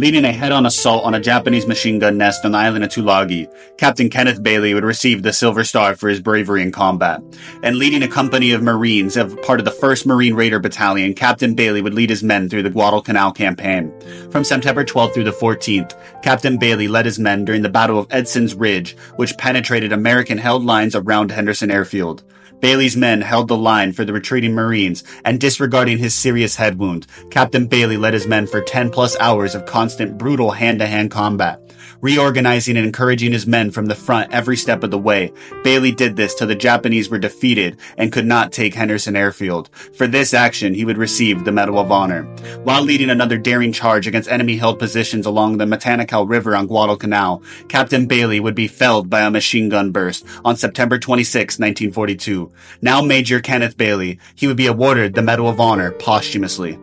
Leading a head-on assault on a Japanese machine gun nest on the island of Tulagi, Captain Kenneth Bailey would receive the Silver Star for his bravery in combat. And leading a company of Marines of part of the 1st Marine Raider Battalion, Captain Bailey would lead his men through the Guadalcanal campaign. From September 12th through the 14th, Captain Bailey led his men during the Battle of Edson's Ridge, which penetrated American-held lines around Henderson Airfield. Bailey's men held the line for the retreating Marines, and disregarding his serious head wound, Captain Bailey led his men for 10 plus hours of constant brutal hand-to-hand combat. Reorganizing and encouraging his men from the front every step of the way, Bailey did this till the Japanese were defeated and could not take Henderson Airfield. For this action, he would receive the Medal of Honor. While leading another daring charge against enemy-held positions along the Matanikau River on Guadalcanal, Captain Bailey would be felled by a machine gun burst on September 26, 1942. Now Major Kenneth Bailey, he would be awarded the Medal of Honor posthumously.